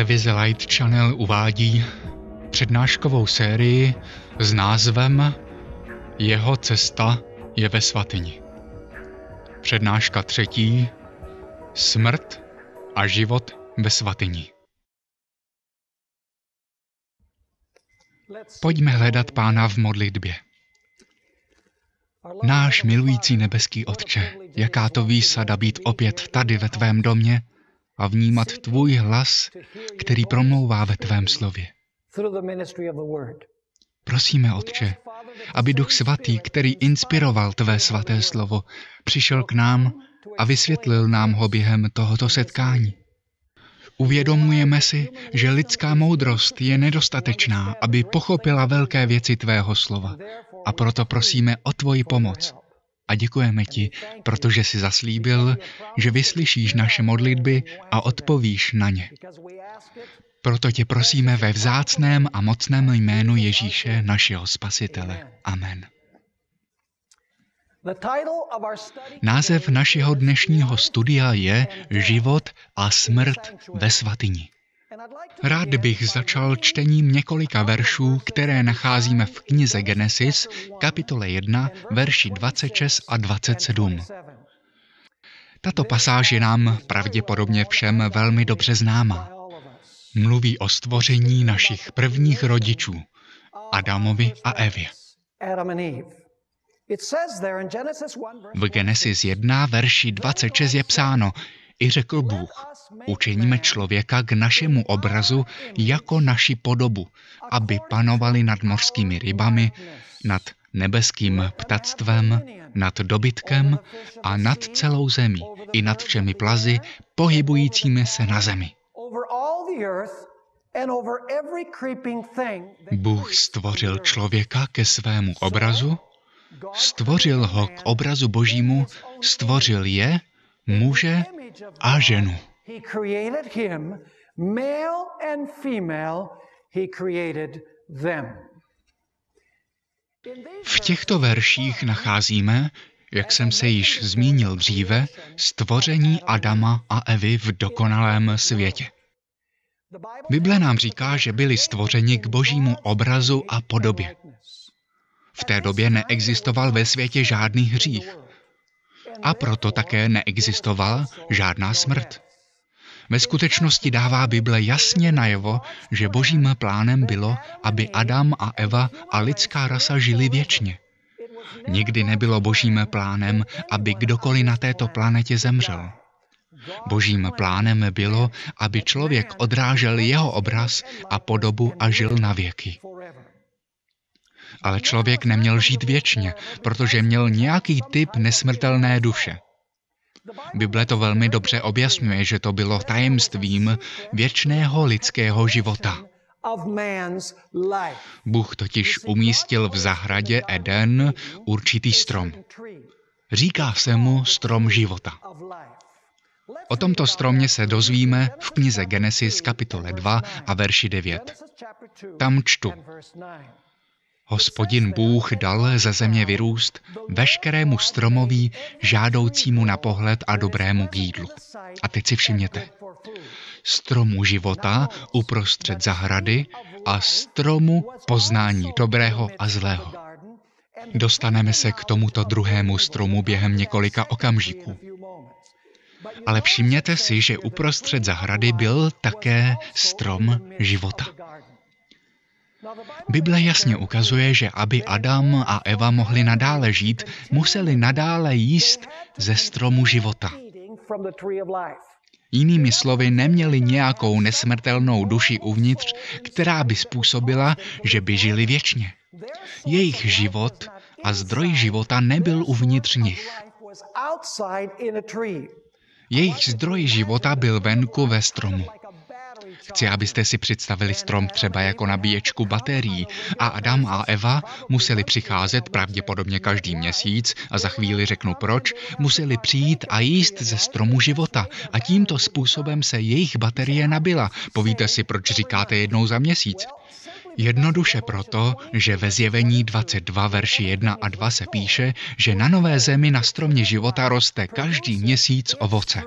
Televize Light Channel uvádí přednáškovou sérii s názvem Jeho cesta je ve svatyni. Přednáška třetí Smrt a život ve svatyni. Pojďme hledat Pána v modlitbě. Náš milující nebeský Otče, jaká to výsada být opět tady ve tvém domě a vnímat tvůj hlas, který promlouvá ve tvém slově. Prosíme, Otče, aby Duch Svatý, který inspiroval Tvé svaté slovo, přišel k nám a vysvětlil nám ho během tohoto setkání. Uvědomujeme si, že lidská moudrost je nedostatečná, aby pochopila velké věci Tvého slova. A proto prosíme o Tvoji pomoc. A děkujeme Ti, protože jsi zaslíbil, že vyslyšíš naše modlitby a odpovíš na ně. Proto tě prosíme ve vzácném a mocném jménu Ježíše, našeho Spasitele. Amen. Název našeho dnešního studia je Život a smrt ve svatyni. Rád bych začal čtením několika veršů, které nacházíme v knize Genesis, kapitole 1, verši 26 a 27. Tato pasáž je nám pravděpodobně všem velmi dobře známá. Mluví o stvoření našich prvních rodičů, Adamovi a Evě. V Genesis 1, verši 26 je psáno, i řekl Bůh, učiníme člověka k našemu obrazu jako naši podobu, aby panovali nad mořskými rybami, nad nebeským ptactvem, nad dobytkem a nad celou zemí, i nad všemi plazy, pohybujícími se na zemi. Bůh stvořil člověka ke svému obrazu Stvořil ho k obrazu božímu, stvořil je, muže a ženu. V těchto verších nacházíme, jak jsem se již zmínil dříve, stvoření Adama a Evy v dokonalém světě. Bible nám říká, že byli stvořeni k božímu obrazu a podobě. V té době neexistoval ve světě žádný hřích. A proto také neexistovala žádná smrt. Ve skutečnosti dává Bible jasně najevo, že božím plánem bylo, aby Adam a Eva a lidská rasa žili věčně. Nikdy nebylo božím plánem, aby kdokoliv na této planetě zemřel. Božím plánem bylo, aby člověk odrážel jeho obraz a podobu a žil na věky. Ale člověk neměl žít věčně, protože měl nějaký typ nesmrtelné duše. Bible to velmi dobře objasňuje, že to bylo tajemstvím věčného lidského života. Bůh totiž umístil v zahradě Eden určitý strom. Říká se mu strom života. O tomto stromě se dozvíme v knize Genesis kapitole 2 a verši 9. Tam čtu. Hospodin Bůh dal ze země vyrůst veškerému stromoví, žádoucímu na pohled a dobrému k jídlu. A teď si všimněte. Stromu života uprostřed zahrady a stromu poznání dobrého a zlého. Dostaneme se k tomuto druhému stromu během několika okamžiků. Ale všimněte si, že uprostřed zahrady byl také strom života. Bible jasně ukazuje, že aby Adam a Eva mohli nadále žít, museli nadále jíst ze stromu života. Jinými slovy, neměli nějakou nesmrtelnou duši uvnitř, která by způsobila, že by žili věčně. Jejich život a zdroj života nebyl uvnitř nich. Jejich zdroj života byl venku ve stromu. Chci, abyste si představili strom třeba jako nabíječku baterií a Adam a Eva museli přicházet pravděpodobně každý měsíc a za chvíli řeknu proč, museli přijít a jíst ze stromu života a tímto způsobem se jejich baterie nabila. Povíte si, proč říkáte jednou za měsíc? Jednoduše proto, že ve zjevení 22 verši 1 a 2 se píše, že na nové zemi na stromě života roste každý měsíc ovoce.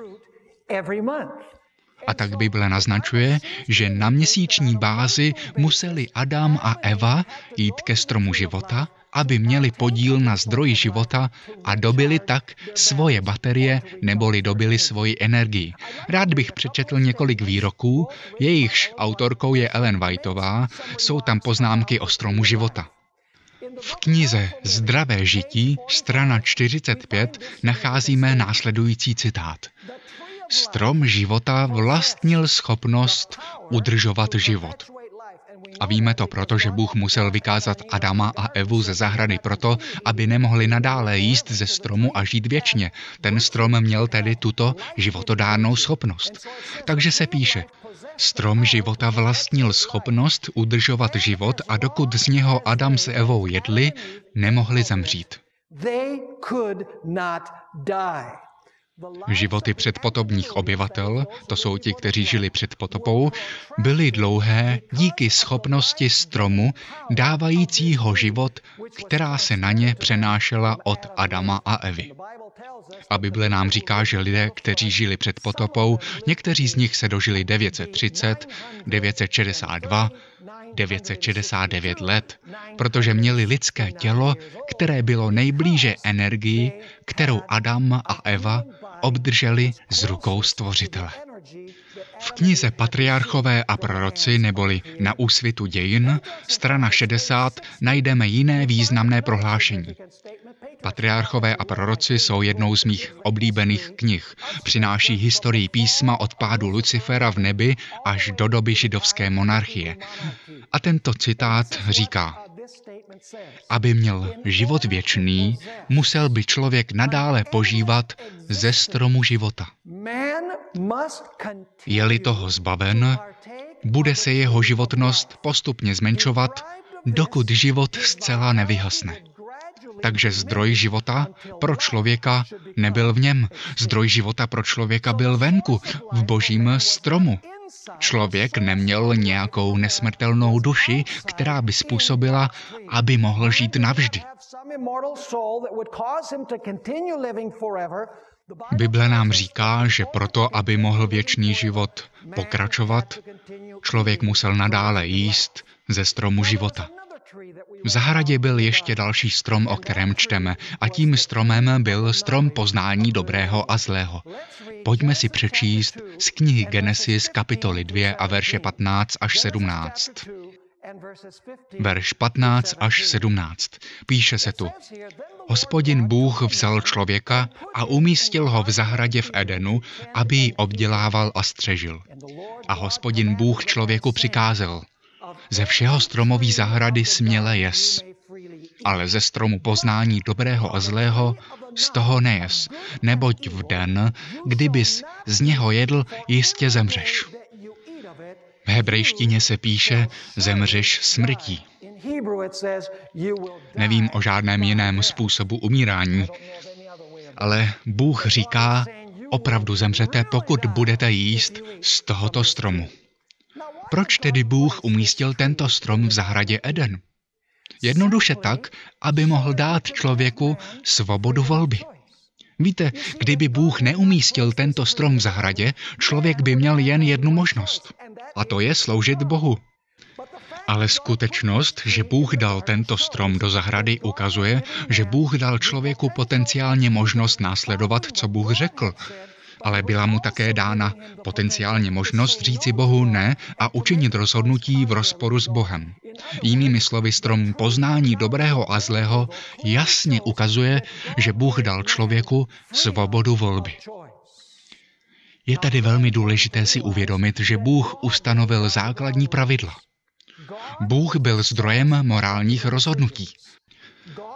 A tak Bible naznačuje, že na měsíční bázi museli Adam a Eva jít ke stromu života, aby měli podíl na zdroji života a dobili tak svoje baterie neboli dobili svoji energii. Rád bych přečetl několik výroků, jejichž autorkou je Ellen Whiteová, jsou tam poznámky o stromu života. V knize Zdravé žití, strana 45, nacházíme následující citát. Strom života vlastnil schopnost udržovat život. A víme to proto, že Bůh musel vykázat Adama a Evu ze zahrady proto, aby nemohli nadále jíst ze stromu a žít věčně. Ten strom měl tedy tuto životodárnou schopnost. Takže se píše, Strom života vlastnil schopnost udržovat život a dokud z něho Adam s Evou jedli, nemohli zemřít. Životy předpotopních obyvatel, to jsou ti, kteří žili před potopou, byly dlouhé díky schopnosti stromu dávajícího život, která se na ně přenášela od Adama a Evy. A Bible nám říká, že lidé, kteří žili před potopou, někteří z nich se dožili 930, 962, 969 let, protože měli lidské tělo, které bylo nejblíže energii, kterou Adam a Eva obdrželi z rukou Stvořitele. V knize Patriarchové a proroci neboli Na úsvitu dějin, strana 60, najdeme jiné významné prohlášení. Patriarchové a proroci jsou jednou z mých oblíbených knih. Přináší historii písma od pádu Lucifera v nebi až do doby židovské monarchie. A tento citát říká, aby měl život věčný, musel by člověk nadále požívat ze stromu života. Je-li toho zbaven, bude se jeho životnost postupně zmenšovat, dokud život zcela nevyhasne. Takže zdroj života pro člověka nebyl v něm. Zdroj života pro člověka byl venku, v božím stromu. Člověk neměl nějakou nesmrtelnou duši, která by způsobila, aby mohl žít navždy. Bible nám říká, že proto, aby mohl věčný život pokračovat, člověk musel nadále jíst ze stromu života. V zahradě byl ještě další strom, o kterém čteme, a tím stromem byl strom poznání dobrého a zlého. Pojďme si přečíst z knihy Genesis kapitoly 2 a verše 15 až 17. Verš 15 až 17. Píše se tu. Hospodin Bůh vzal člověka a umístil ho v zahradě v Edenu, aby ji obdělával a střežil. A hospodin Bůh člověku přikázal – ze všeho stromový zahrady směle jes, ale ze stromu poznání dobrého a zlého z toho nejes, neboť v den, kdybys z něho jedl, jistě zemřeš. V hebrejštině se píše zemřeš smrtí. Nevím o žádném jiném způsobu umírání, ale Bůh říká, opravdu zemřete, pokud budete jíst z tohoto stromu. Proč tedy Bůh umístil tento strom v zahradě Eden? Jednoduše tak, aby mohl dát člověku svobodu volby. Víte, kdyby Bůh neumístil tento strom v zahradě, člověk by měl jen jednu možnost. A to je sloužit Bohu. Ale skutečnost, že Bůh dal tento strom do zahrady, ukazuje, že Bůh dal člověku potenciálně možnost následovat, co Bůh řekl ale byla mu také dána potenciálně možnost říci Bohu ne a učinit rozhodnutí v rozporu s Bohem. Jinými slovy, strom poznání dobrého a zlého jasně ukazuje, že Bůh dal člověku svobodu volby. Je tedy velmi důležité si uvědomit, že Bůh ustanovil základní pravidla. Bůh byl zdrojem morálních rozhodnutí.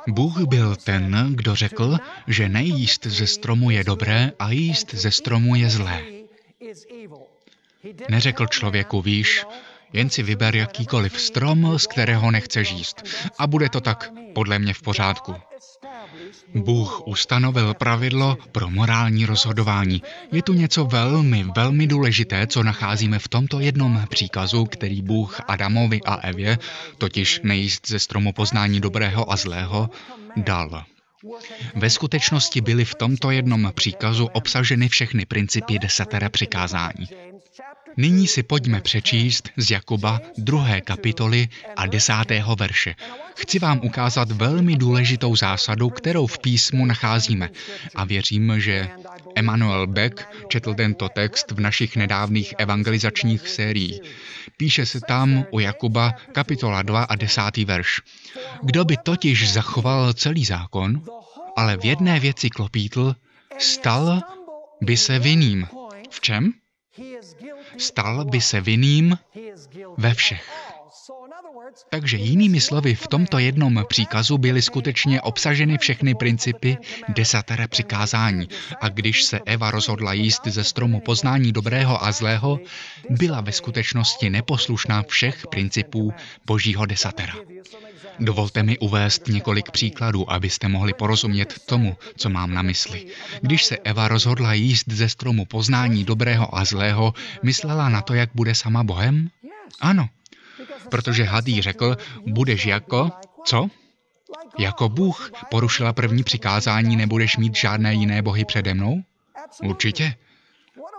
Bůh byl ten, kdo řekl, že nejíst ze stromu je dobré a jíst ze stromu je zlé. Neřekl člověku, víš, jen si vyber jakýkoliv strom, z kterého nechceš jíst. A bude to tak podle mě v pořádku. Bůh ustanovil pravidlo pro morální rozhodování. Je tu něco velmi, velmi důležité, co nacházíme v tomto jednom příkazu, který Bůh Adamovi a Evě, totiž nejíst ze stromu poznání dobrého a zlého, dal. Ve skutečnosti byly v tomto jednom příkazu obsaženy všechny principy desatera přikázání. Nyní si pojďme přečíst z Jakuba druhé kapitoly a desátého verše. Chci vám ukázat velmi důležitou zásadu, kterou v písmu nacházíme. A věřím, že Emanuel Beck četl tento text v našich nedávných evangelizačních sériích. Píše se tam u Jakuba kapitola 2 a desátý verš. Kdo by totiž zachoval celý zákon, ale v jedné věci klopítl, stal by se vinným. V čem? Stal by se vinným ve všech. Takže jinými slovy, v tomto jednom příkazu byly skutečně obsaženy všechny principy desatera přikázání. A když se Eva rozhodla jíst ze stromu poznání dobrého a zlého, byla ve skutečnosti neposlušná všech principů božího desatera. Dovolte mi uvést několik příkladů, abyste mohli porozumět tomu, co mám na mysli. Když se Eva rozhodla jíst ze stromu poznání dobrého a zlého, myslela na to, jak bude sama Bohem? Ano, protože hadý řekl, budeš jako, co? Jako Bůh porušila první přikázání, nebudeš mít žádné jiné bohy přede mnou? Určitě.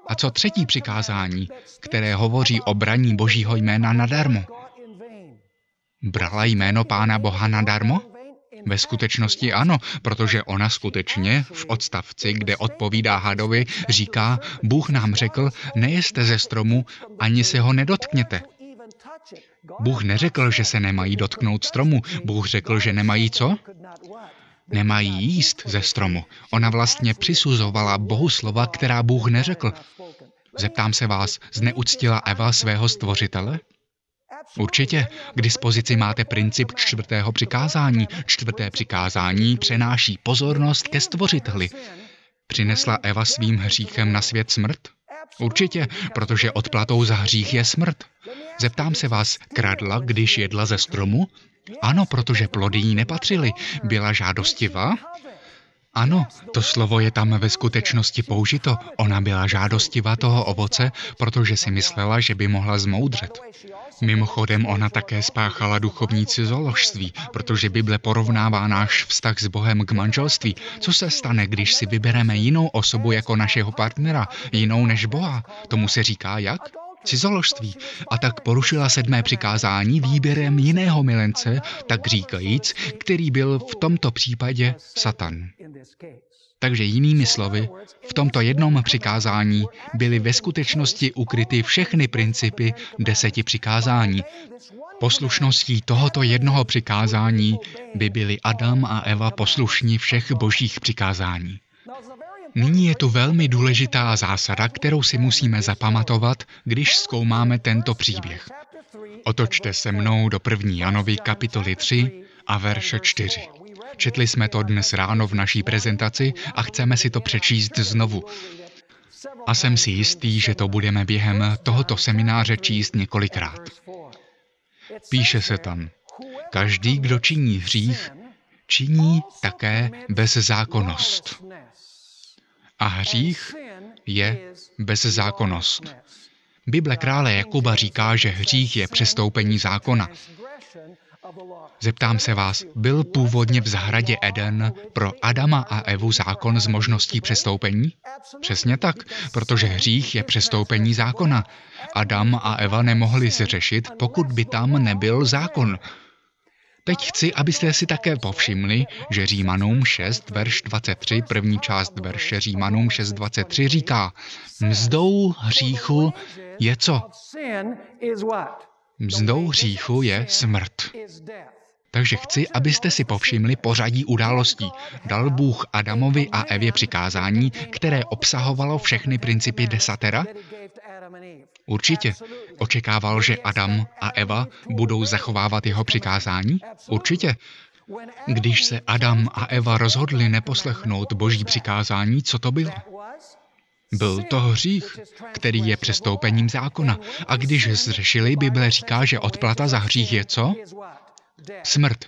A co třetí přikázání, které hovoří o braní božího jména nadarmo? Brala jméno Pána Boha nadarmo? Ve skutečnosti ano, protože ona skutečně v odstavci, kde odpovídá hadovi, říká, Bůh nám řekl, nejeste ze stromu, ani se ho nedotkněte. Bůh neřekl, že se nemají dotknout stromu. Bůh řekl, že nemají co? Nemají jíst ze stromu. Ona vlastně přisuzovala Bohu slova, která Bůh neřekl. Zeptám se vás, zneuctila Eva svého stvořitele? Určitě, k dispozici máte princip čtvrtého přikázání. Čtvrté přikázání přenáší pozornost ke stvořiteli. Přinesla Eva svým hříchem na svět smrt? Určitě, protože odplatou za hřích je smrt. Zeptám se vás, kradla, když jedla ze stromu? Ano, protože plody jí nepatřily. Byla žádostivá? Ano, to slovo je tam ve skutečnosti použito. Ona byla žádostivá toho ovoce, protože si myslela, že by mohla zmoudřet. Mimochodem ona také spáchala duchovní cizoložství, protože Bible porovnává náš vztah s Bohem k manželství. Co se stane, když si vybereme jinou osobu jako našeho partnera, jinou než Boha? Tomu se říká jak? Cizoložství a tak porušila sedmé přikázání výběrem jiného milence, tak říkajíc, který byl v tomto případě Satan. Takže jinými slovy, v tomto jednom přikázání byly ve skutečnosti ukryty všechny principy deseti přikázání. Poslušností tohoto jednoho přikázání by byli Adam a Eva poslušní všech božích přikázání. Nyní je tu velmi důležitá zásada, kterou si musíme zapamatovat, když zkoumáme tento příběh. Otočte se mnou do první Janovi kapitoly 3 a verše 4. Četli jsme to dnes ráno v naší prezentaci a chceme si to přečíst znovu. A jsem si jistý, že to budeme během tohoto semináře číst několikrát. Píše se tam, každý, kdo činí hřích, činí také bezzákonnost. A hřích je bezzákonnost. Bible krále Jakuba říká, že hřích je přestoupení zákona. Zeptám se vás, byl původně v zahradě Eden pro Adama a Evu zákon s možností přestoupení? Přesně tak, protože hřích je přestoupení zákona. Adam a Eva nemohli se řešit, pokud by tam nebyl zákon. Teď chci, abyste si také povšimli, že Římanům 6, verš 23, první část verše Římanům 6, 23 říká, mzdou hříchu je co? Mzdou hříchu je smrt. Takže chci, abyste si povšimli pořadí událostí. Dal Bůh Adamovi a Evě přikázání, které obsahovalo všechny principy desatera? Určitě. Očekával, že Adam a Eva budou zachovávat jeho přikázání? Určitě. Když se Adam a Eva rozhodli neposlechnout boží přikázání, co to bylo? Byl to hřích, který je přestoupením zákona. A když zřešili, Bible říká, že odplata za hřích je co? Smrt.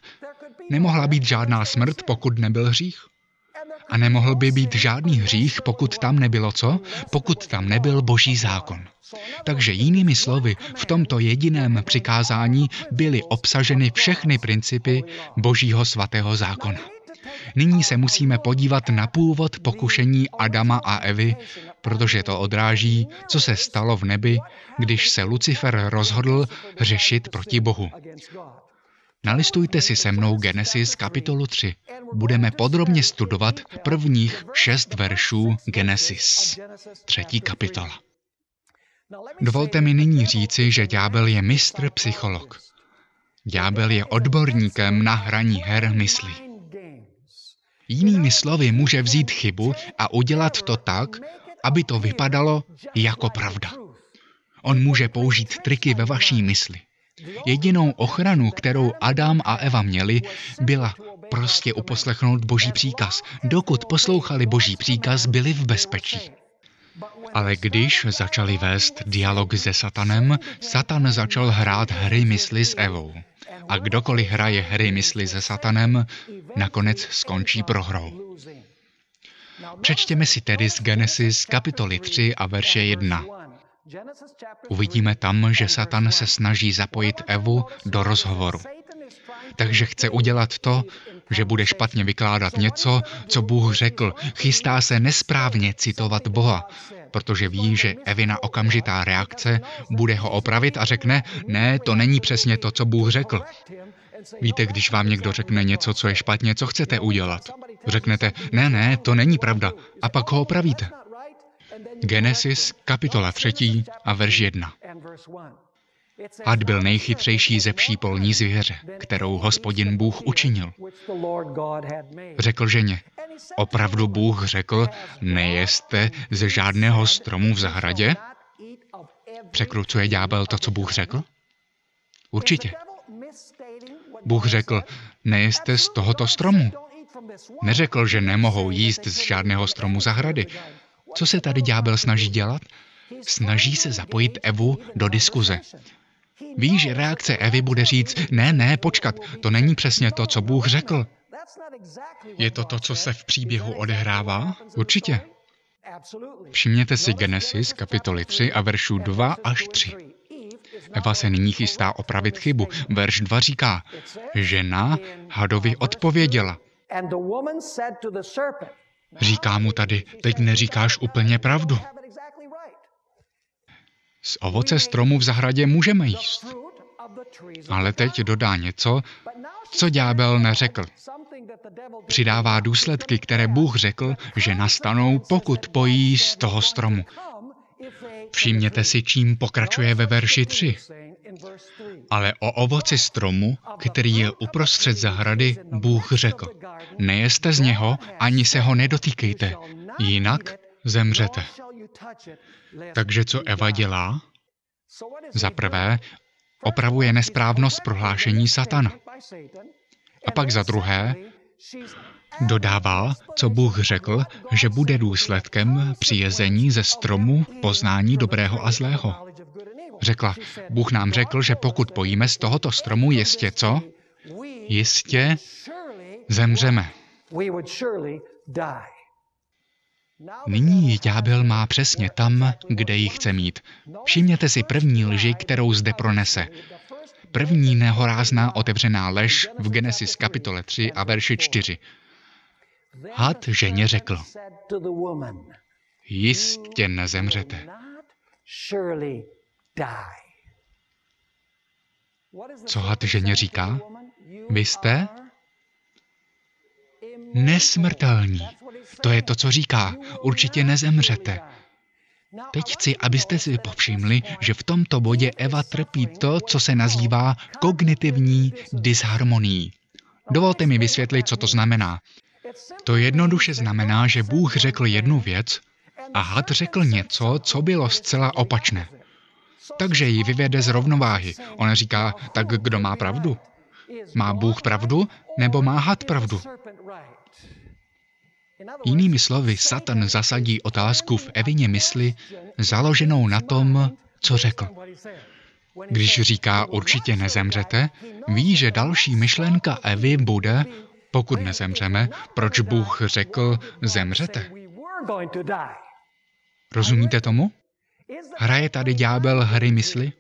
Nemohla být žádná smrt, pokud nebyl hřích. A nemohl by být žádný hřích, pokud tam nebylo co? Pokud tam nebyl boží zákon. Takže jinými slovy, v tomto jediném přikázání byly obsaženy všechny principy božího svatého zákona. Nyní se musíme podívat na původ pokušení Adama a Evy, protože to odráží, co se stalo v nebi, když se Lucifer rozhodl řešit proti Bohu. Nalistujte si se mnou Genesis kapitolu 3. Budeme podrobně studovat prvních šest veršů Genesis, třetí kapitola. Dovolte mi nyní říci, že ďábel je mistr psycholog. Ďábel je odborníkem na hraní her mysli. Jinými slovy může vzít chybu a udělat to tak, aby to vypadalo jako pravda. On může použít triky ve vaší mysli. Jedinou ochranu, kterou Adam a Eva měli, byla prostě uposlechnout boží příkaz. Dokud poslouchali boží příkaz, byli v bezpečí. Ale když začali vést dialog se Satanem, Satan začal hrát hry mysli s Evou. A kdokoliv hraje hry mysli se Satanem, nakonec skončí prohrou. Přečtěme si tedy z Genesis kapitoly 3 a verše 1. Uvidíme tam, že Satan se snaží zapojit Evu do rozhovoru. Takže chce udělat to, že bude špatně vykládat něco, co Bůh řekl. Chystá se nesprávně citovat Boha, protože ví, že Evina okamžitá reakce bude ho opravit a řekne, ne, to není přesně to, co Bůh řekl. Víte, když vám někdo řekne něco, co je špatně, co chcete udělat? Řeknete, ne, ne, to není pravda. A pak ho opravíte. Genesis, kapitola 3 a verš 1. Had byl nejchytřejší ze vší polní zvěře, kterou hospodin Bůh učinil. Řekl ženě, opravdu Bůh řekl, nejeste ze žádného stromu v zahradě? Překrucuje ďábel to, co Bůh řekl? Určitě. Bůh řekl, nejeste z tohoto stromu. Neřekl, že nemohou jíst z žádného stromu zahrady. Co se tady ďábel snaží dělat? Snaží se zapojit Evu do diskuze. Ví, že reakce Evy bude říct, ne, ne, počkat, to není přesně to, co Bůh řekl. Je to to, co se v příběhu odehrává? Určitě. Všimněte si Genesis kapitoly 3 a veršů 2 až 3. Eva se nyní chystá opravit chybu. Verš 2 říká, žena hadovi odpověděla. Říká mu tady, teď neříkáš úplně pravdu. Z ovoce stromu v zahradě můžeme jíst. Ale teď dodá něco, co ďábel neřekl. Přidává důsledky, které Bůh řekl, že nastanou, pokud pojí z toho stromu. Všimněte si, čím pokračuje ve verši 3. Ale o ovoci stromu, který je uprostřed zahrady, Bůh řekl, nejeste z něho, ani se ho nedotýkejte, jinak zemřete. Takže co Eva dělá? Za prvé, opravuje nesprávnost prohlášení satana. A pak za druhé, dodává, co Bůh řekl, že bude důsledkem při jezení ze stromu poznání dobrého a zlého. Řekla, Bůh nám řekl, že pokud pojíme z tohoto stromu, jistě co? Jistě zemřeme. Nyní ďábel má přesně tam, kde ji chce mít. Všimněte si první lži, kterou zde pronese. První nehorázná otevřená lež v Genesis kapitole 3 a verši 4. Had ženě řekl, jistě nezemřete. Co had ženě říká? Vy jste nesmrtelní. To je to, co říká. Určitě nezemřete. Teď chci, abyste si povšimli, že v tomto bodě Eva trpí to, co se nazývá kognitivní disharmonií. Dovolte mi vysvětlit, co to znamená. To jednoduše znamená, že Bůh řekl jednu věc a had řekl něco, co bylo zcela opačné. Takže ji vyvede z rovnováhy. Ona říká, tak kdo má pravdu? Má Bůh pravdu, nebo má had pravdu? Jinými slovy, Satan zasadí otázku v Evině mysli založenou na tom, co řekl. Když říká určitě nezemřete, ví, že další myšlenka Evy bude, pokud nezemřeme, proč Bůh řekl zemřete. Rozumíte tomu? Hraje tady ďábel hry mysli?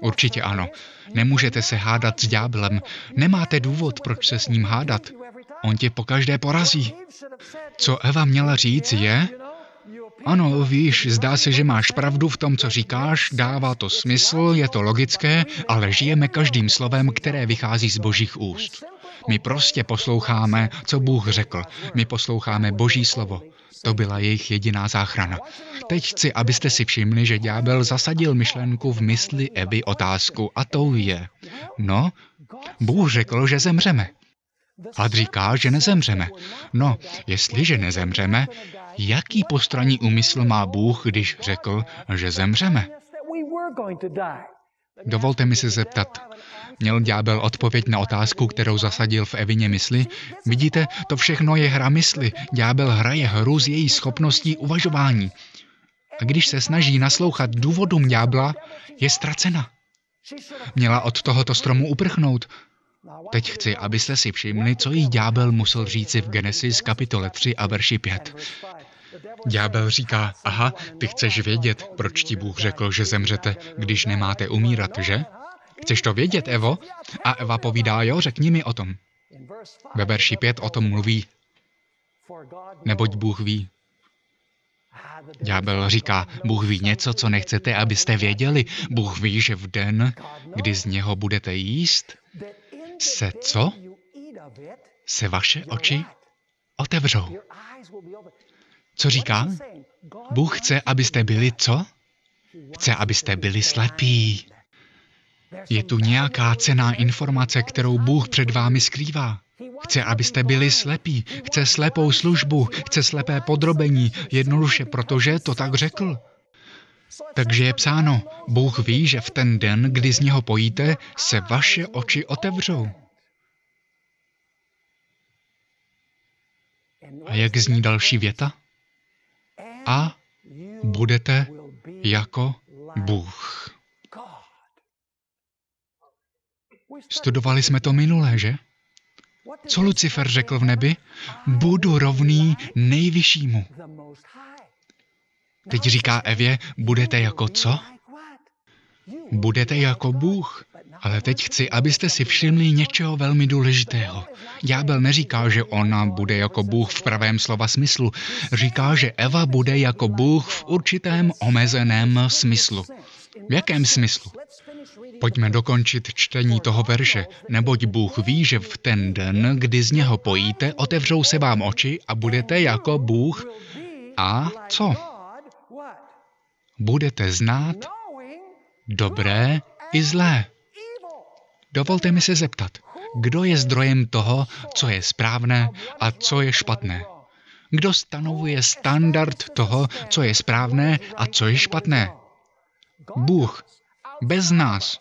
Určitě ano. Nemůžete se hádat s ďáblem. Nemáte důvod, proč se s ním hádat. On tě pokaždé porazí. Co Eva měla říct je, ano, víš, zdá se, že máš pravdu v tom, co říkáš, dává to smysl, je to logické, ale žijeme každým slovem, které vychází z božích úst. My prostě posloucháme, co Bůh řekl. My posloucháme Boží slovo. To byla jejich jediná záchrana. Teď chci, abyste si všimli, že ďábel zasadil myšlenku v mysli Evy otázku a tou je. No, Bůh řekl, že zemřeme. Had říká, že nezemřeme. No, jestliže nezemřeme, jaký postranní úmysl má Bůh, když řekl, že zemřeme? Dovolte mi se zeptat, Měl ďábel odpověď na otázku, kterou zasadil v Evině mysli? Vidíte, to všechno je hra mysli. Ďábel hraje hru z její schopností uvažování. A když se snaží naslouchat důvodům ďábla, je ztracena. Měla od tohoto stromu uprchnout. Teď chci, abyste si všimli, co jí ďábel musel říci v Genesis kapitole 3 a verši 5. Ďábel říká, aha, ty chceš vědět, proč ti Bůh řekl, že zemřete, když nemáte umírat, že? Chceš to vědět, Evo? A Eva povídá, jo, řekni mi o tom. Ve verši 5 o tom mluví, neboť Bůh ví. Ďábel říká, Bůh ví něco, co nechcete, abyste věděli. Bůh ví, že v den, kdy z něho budete jíst, se co? Se vaše oči otevřou. Co říká? Bůh chce, abyste byli co? Chce, abyste byli slepí. Je tu nějaká cená informace, kterou Bůh před vámi skrývá. Chce, abyste byli slepí, chce slepou službu, chce slepé podrobení, jednoduše protože to tak řekl. Takže je psáno, Bůh ví, že v ten den, kdy z něho pojíte, se vaše oči otevřou. A jak zní další věta? A budete jako Bůh. Studovali jsme to minulé, že? Co Lucifer řekl v nebi? Budu rovný nejvyššímu. Teď říká Evě, budete jako co? Budete jako Bůh. Ale teď chci, abyste si všimli něčeho velmi důležitého. Ďábel neříká, že ona bude jako Bůh v pravém slova smyslu. Říká, že Eva bude jako Bůh v určitém omezeném smyslu. V jakém smyslu? Pojďme dokončit čtení toho verše, neboť Bůh ví, že v ten den, kdy z něho pojíte, otevřou se vám oči a budete jako Bůh. A co? Budete znát dobré i zlé. Dovolte mi se zeptat, kdo je zdrojem toho, co je správné a co je špatné? Kdo stanovuje standard toho, co je správné a co je špatné? Bůh. Bez nás.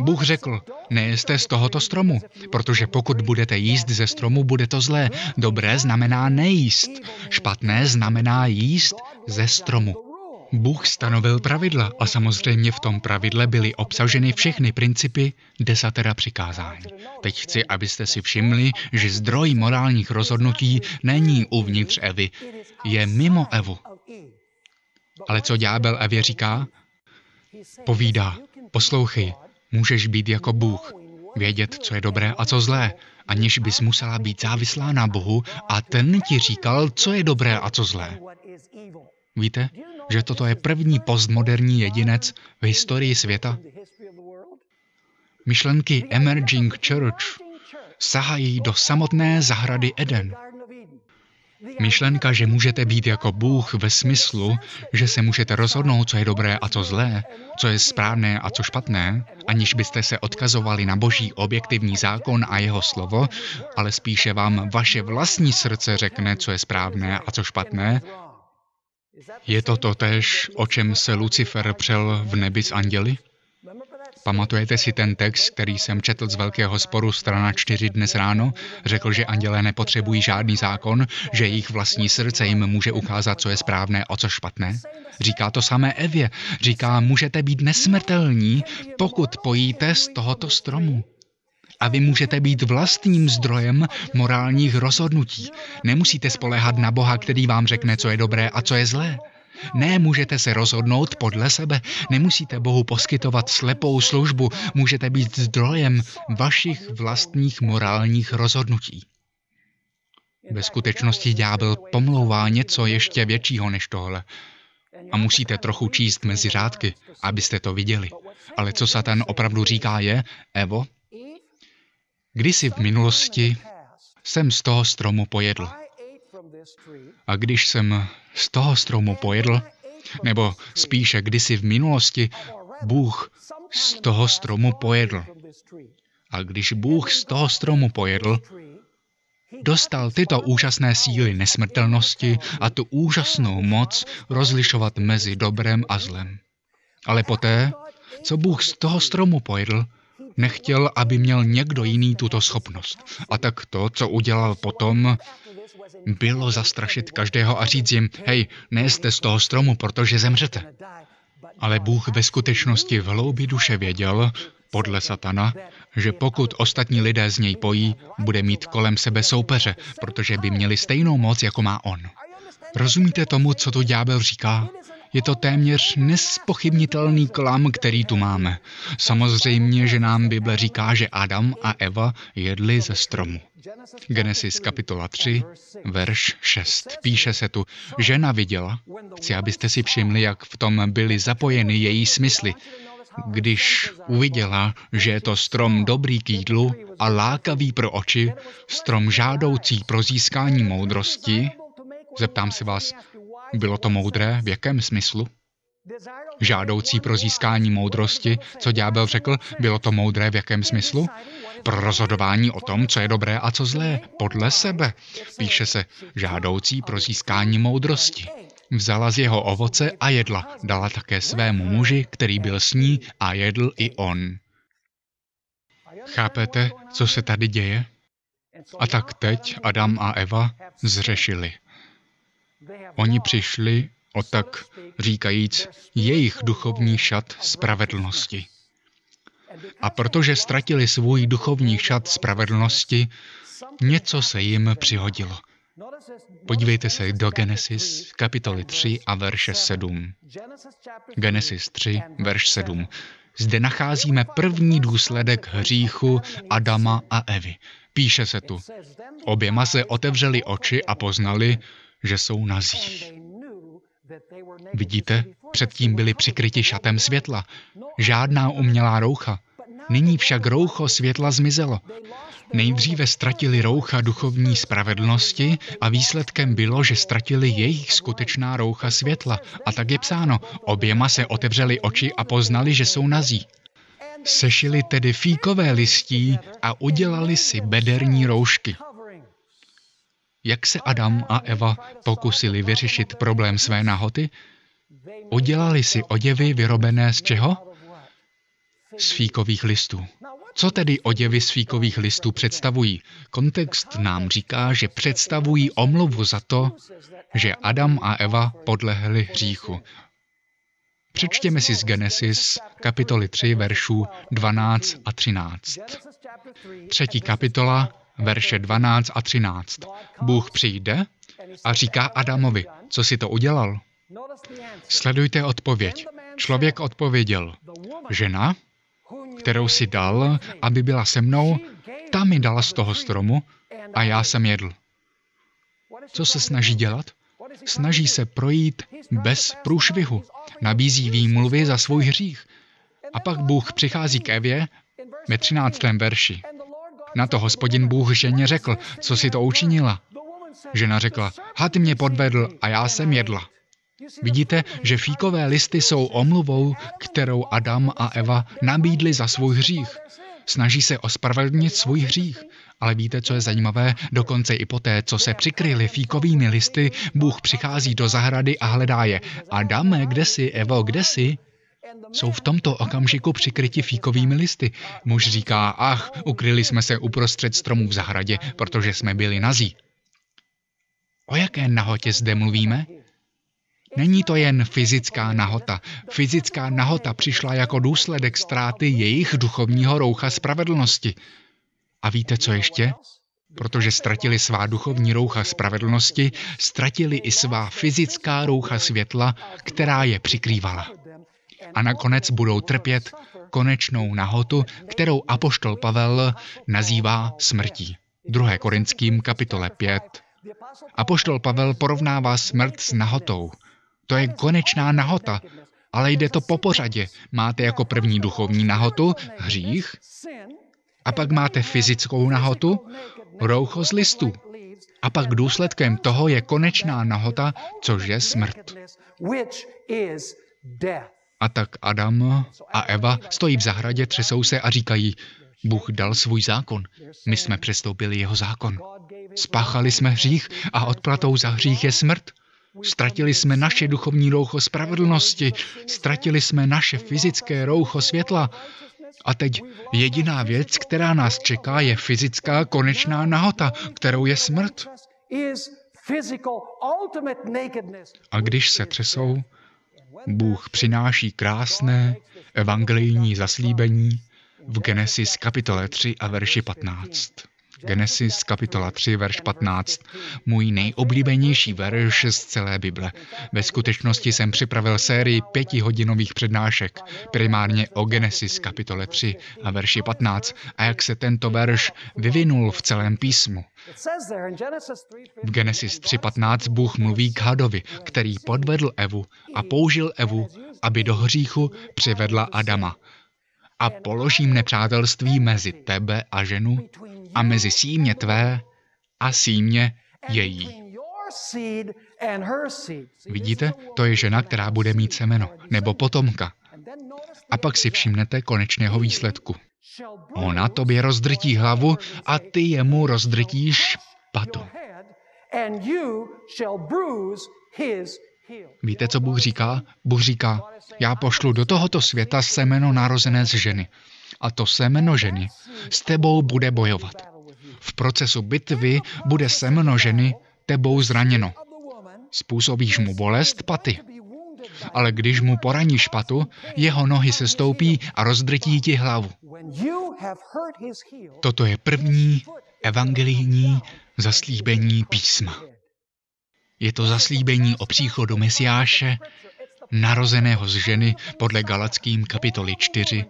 Bůh řekl, nejeste z tohoto stromu, protože pokud budete jíst ze stromu, bude to zlé. Dobré znamená nejíst. Špatné znamená jíst ze stromu. Bůh stanovil pravidla a samozřejmě v tom pravidle byly obsaženy všechny principy desatera přikázání. Teď chci, abyste si všimli, že zdroj morálních rozhodnutí není uvnitř Evy, je mimo Evu. Ale co ďábel Evě říká? Povídá, poslouchej, můžeš být jako Bůh, vědět, co je dobré a co zlé, aniž bys musela být závislá na Bohu a ten ti říkal, co je dobré a co zlé. Víte, že toto je první postmoderní jedinec v historii světa? Myšlenky Emerging Church sahají do samotné zahrady Eden – Myšlenka, že můžete být jako Bůh ve smyslu, že se můžete rozhodnout, co je dobré a co zlé, co je správné a co špatné, aniž byste se odkazovali na boží objektivní zákon a jeho slovo, ale spíše vám vaše vlastní srdce řekne, co je správné a co špatné, je to totéž, o čem se Lucifer přel v nebi s anděli? Pamatujete si ten text, který jsem četl z Velkého sporu strana 4 dnes ráno? Řekl, že andělé nepotřebují žádný zákon, že jejich vlastní srdce jim může ukázat, co je správné a co špatné? Říká to samé Evě. Říká, můžete být nesmrtelní, pokud pojíte z tohoto stromu. A vy můžete být vlastním zdrojem morálních rozhodnutí. Nemusíte spolehat na Boha, který vám řekne, co je dobré a co je zlé. Ne, můžete se rozhodnout podle sebe, nemusíte Bohu poskytovat slepou službu, můžete být zdrojem vašich vlastních morálních rozhodnutí. Ve skutečnosti ďábel pomlouvá něco ještě většího než tohle. A musíte trochu číst mezi řádky, abyste to viděli. Ale co Satan opravdu říká je, Evo, kdysi v minulosti jsem z toho stromu pojedl. A když jsem z toho stromu pojedl, nebo spíše kdysi v minulosti, Bůh z toho stromu pojedl. A když Bůh z toho stromu pojedl, dostal tyto úžasné síly nesmrtelnosti a tu úžasnou moc rozlišovat mezi dobrem a zlem. Ale poté, co Bůh z toho stromu pojedl, nechtěl, aby měl někdo jiný tuto schopnost. A tak to, co udělal potom, bylo zastrašit každého a říct jim, hej, nejste z toho stromu, protože zemřete. Ale Bůh ve skutečnosti v hloubi duše věděl, podle satana, že pokud ostatní lidé z něj pojí, bude mít kolem sebe soupeře, protože by měli stejnou moc, jako má on. Rozumíte tomu, co tu ďábel říká? Je to téměř nespochybnitelný klam, který tu máme. Samozřejmě, že nám Bible říká, že Adam a Eva jedli ze stromu. Genesis kapitola 3, verš 6. Píše se tu, žena viděla, chci, abyste si všimli, jak v tom byly zapojeny její smysly, když uviděla, že je to strom dobrý k jídlu a lákavý pro oči, strom žádoucí pro získání moudrosti, zeptám se vás, bylo to moudré? V jakém smyslu? Žádoucí pro získání moudrosti, co ďábel řekl, bylo to moudré v jakém smyslu? Pro rozhodování o tom, co je dobré a co zlé, podle sebe. Píše se, žádoucí pro získání moudrosti. Vzala z jeho ovoce a jedla. Dala také svému muži, který byl s ní a jedl i on. Chápete, co se tady děje? A tak teď Adam a Eva zřešili. Oni přišli o tak říkajíc jejich duchovní šat spravedlnosti. A protože ztratili svůj duchovní šat spravedlnosti, něco se jim přihodilo. Podívejte se do Genesis kapitoly 3 a verše 7. Genesis 3, verš 7. Zde nacházíme první důsledek hříchu Adama a Evy. Píše se tu. Oběma se otevřeli oči a poznali, že jsou nazí. Vidíte, předtím byli přikryti šatem světla. Žádná umělá roucha. Nyní však roucho světla zmizelo. Nejdříve ztratili roucha duchovní spravedlnosti a výsledkem bylo, že ztratili jejich skutečná roucha světla. A tak je psáno, oběma se otevřeli oči a poznali, že jsou nazí. Sešili tedy fíkové listí a udělali si bederní roušky. Jak se Adam a Eva pokusili vyřešit problém své nahoty? Udělali si oděvy vyrobené z čeho? Z fíkových listů. Co tedy oděvy z fíkových listů představují? Kontext nám říká, že představují omluvu za to, že Adam a Eva podlehli hříchu. Přečtěme si z Genesis kapitoly 3 veršů 12 a 13. Třetí kapitola, verše 12 a 13. Bůh přijde a říká Adamovi, co si to udělal? Sledujte odpověď. Člověk odpověděl, žena, kterou si dal, aby byla se mnou, ta mi dala z toho stromu a já jsem jedl. Co se snaží dělat? Snaží se projít bez průšvihu. Nabízí výmluvy za svůj hřích. A pak Bůh přichází k Evě ve 13. verši. Na to hospodin Bůh ženě řekl, co si to učinila. Žena řekla, had mě podvedl a já jsem jedla. Vidíte, že fíkové listy jsou omluvou, kterou Adam a Eva nabídli za svůj hřích. Snaží se ospravedlnit svůj hřích. Ale víte, co je zajímavé? Dokonce i poté, co se přikryli fíkovými listy, Bůh přichází do zahrady a hledá je. Adame, kde jsi? Evo, kde jsi? Jsou v tomto okamžiku přikryti fíkovými listy. Muž říká, ach, ukryli jsme se uprostřed stromů v zahradě, protože jsme byli nazí. O jaké nahotě zde mluvíme? Není to jen fyzická nahota. Fyzická nahota přišla jako důsledek ztráty jejich duchovního roucha spravedlnosti. A víte, co ještě? Protože ztratili svá duchovní roucha spravedlnosti, ztratili i svá fyzická roucha světla, která je přikrývala. A nakonec budou trpět konečnou nahotu, kterou apoštol Pavel nazývá smrtí. 2. Korinským kapitole 5, A poštol Pavel porovnává smrt s nahotou. To je konečná nahota, ale jde to po pořadě. Máte jako první duchovní nahotu hřích, a pak máte fyzickou nahotu, roucho z listů. A pak důsledkem toho je konečná nahota, což je smrt. A tak Adam a Eva stojí v zahradě, třesou se a říkají, Bůh dal svůj zákon, my jsme přestoupili jeho zákon. Spáchali jsme hřích a odplatou za hřích je smrt. Ztratili jsme naše duchovní roucho spravedlnosti, ztratili jsme naše fyzické roucho světla. A teď jediná věc, která nás čeká, je fyzická konečná nahota, kterou je smrt. A když se třesou, Bůh přináší krásné evangelijní zaslíbení v Genesis kapitole 3 a verši 15. Genesis kapitola 3, verš 15. Můj nejoblíbenější verš z celé Bible. Ve skutečnosti jsem připravil sérii pětihodinových přednášek, primárně o Genesis kapitole 3 a verši 15 a jak se tento verš vyvinul v celém písmu. V Genesis 3.15 Bůh mluví k hadovi, který podvedl Evu a použil Evu, aby do hříchu přivedla Adama. A položím nepřátelství mezi tebe a ženu a mezi símě tvé a símě její. Vidíte, to je žena, která bude mít semeno, nebo potomka. A pak si všimnete konečného výsledku. Ona tobě rozdrtí hlavu a ty jemu rozdrtíš patu. Víte, co Bůh říká? Bůh říká, já pošlu do tohoto světa semeno narozené z ženy. A to semeno ženy s tebou bude bojovat. V procesu bitvy bude semeno ženy tebou zraněno. Způsobíš mu bolest paty. Ale když mu poraníš patu, jeho nohy se stoupí a rozdrtí ti hlavu. Toto je první evangelijní zaslíbení písma. Je to zaslíbení o příchodu Mesiáše, narozeného z ženy podle Galackým kapitoly 4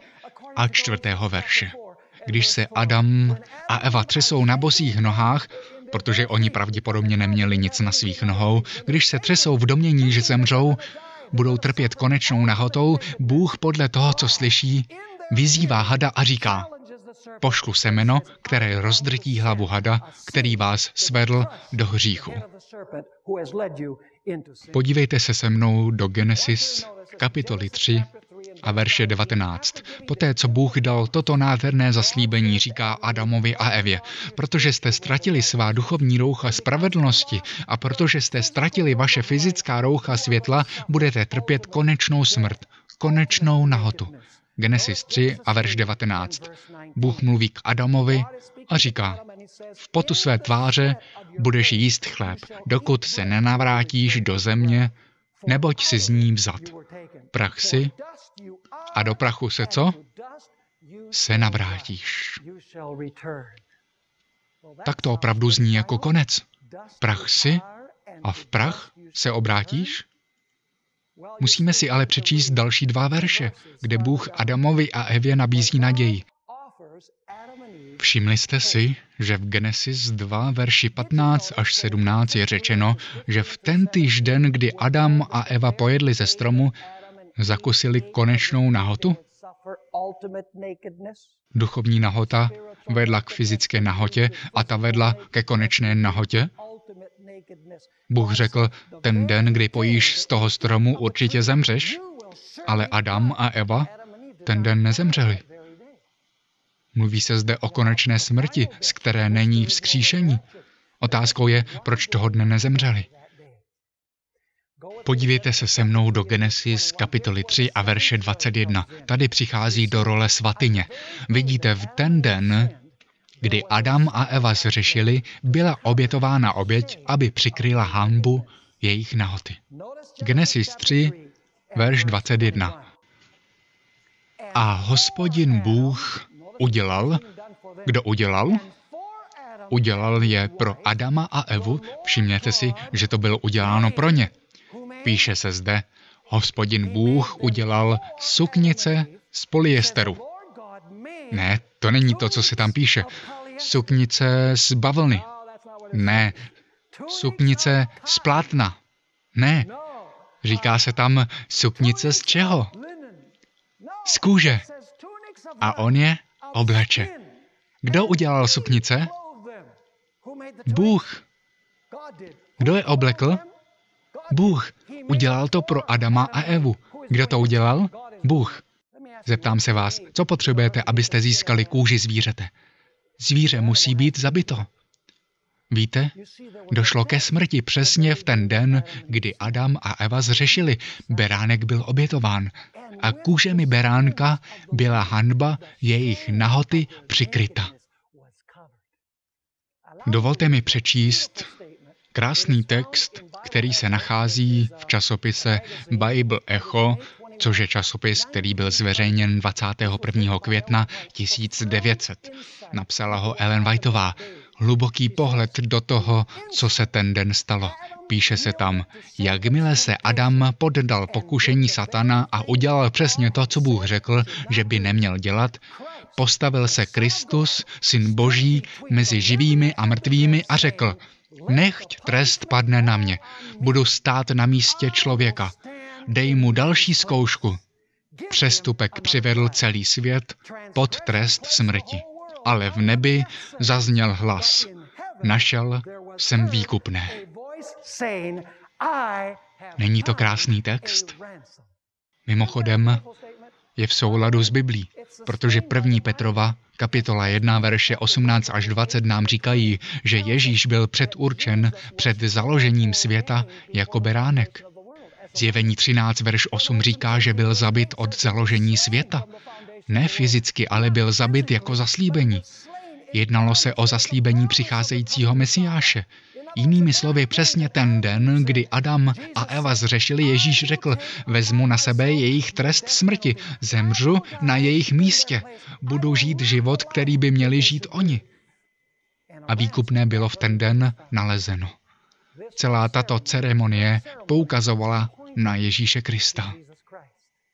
a 4. verše. Když se Adam a Eva třesou na bosých nohách, protože oni pravděpodobně neměli nic na svých nohou, když se třesou v domění, že zemřou, budou trpět konečnou nahotou, Bůh podle toho, co slyší, vyzývá hada a říká, pošlu semeno, které rozdrtí hlavu hada, který vás svedl do hříchu. Podívejte se se mnou do Genesis kapitoly 3 a verše 19. Poté, co Bůh dal toto nádherné zaslíbení, říká Adamovi a Evě, protože jste ztratili svá duchovní roucha spravedlnosti a protože jste ztratili vaše fyzická roucha světla, budete trpět konečnou smrt, konečnou nahotu. Genesis 3 a verš 19. Bůh mluví k Adamovi a říká, v potu své tváře budeš jíst chléb, dokud se nenavrátíš do země, neboť si z ní vzat. Prach si a do prachu se co? Se navrátíš. Tak to opravdu zní jako konec. Prach si a v prach se obrátíš? Musíme si ale přečíst další dva verše, kde Bůh Adamovi a Evě nabízí naději. Všimli jste si, že v Genesis 2, verši 15 až 17 je řečeno, že v ten týž den, kdy Adam a Eva pojedli ze stromu, zakusili konečnou nahotu? Duchovní nahota vedla k fyzické nahotě a ta vedla ke konečné nahotě? Bůh řekl, ten den, kdy pojíš z toho stromu, určitě zemřeš. Ale Adam a Eva ten den nezemřeli. Mluví se zde o konečné smrti, z které není vzkříšení. Otázkou je, proč toho dne nezemřeli. Podívejte se se mnou do Genesis kapitoly 3 a verše 21. Tady přichází do role svatyně. Vidíte, v ten den, kdy Adam a Eva zřešili, byla obětována oběť, aby přikryla hanbu jejich nahoty. Genesis 3, verš 21. A hospodin Bůh udělal, kdo udělal? Udělal je pro Adama a Evu, všimněte si, že to bylo uděláno pro ně. Píše se zde, hospodin Bůh udělal suknice z polyesteru. Ne, to není to, co se tam píše. Suknice z bavlny. Ne, Suknice z plátna. Ne, říká se tam suknice z čeho? Z kůže. A on je obleče. Kdo udělal suknice? Bůh. Kdo je oblekl? Bůh. Udělal to pro Adama a Evu. Kdo to udělal? Bůh. Zeptám se vás, co potřebujete, abyste získali kůži zvířete? Zvíře musí být zabito. Víte, došlo ke smrti přesně v ten den, kdy Adam a Eva zřešili. Beránek byl obětován a kůžemi beránka byla hanba jejich nahoty přikryta. Dovolte mi přečíst krásný text, který se nachází v časopise Bible Echo, což je časopis, který byl zveřejněn 21. května 1900. Napsala ho Ellen Whiteová. Hluboký pohled do toho, co se ten den stalo. Píše se tam, jakmile se Adam poddal pokušení satana a udělal přesně to, co Bůh řekl, že by neměl dělat, postavil se Kristus, syn Boží, mezi živými a mrtvými a řekl, nechť trest padne na mě, budu stát na místě člověka, dej mu další zkoušku. Přestupek přivedl celý svět pod trest smrti. Ale v nebi zazněl hlas. Našel jsem výkupné. Není to krásný text? Mimochodem, je v souladu s Biblí, protože první Petrova, kapitola 1, verše 18 až 20 nám říkají, že Ježíš byl předurčen před založením světa jako beránek. Zjevení 13, verš 8 říká, že byl zabit od založení světa. Ne fyzicky, ale byl zabit jako zaslíbení. Jednalo se o zaslíbení přicházejícího Mesiáše. Jinými slovy, přesně ten den, kdy Adam a Eva zřešili, Ježíš řekl, vezmu na sebe jejich trest smrti, zemřu na jejich místě, budu žít život, který by měli žít oni. A výkupné bylo v ten den nalezeno. Celá tato ceremonie poukazovala na Ježíše Krista.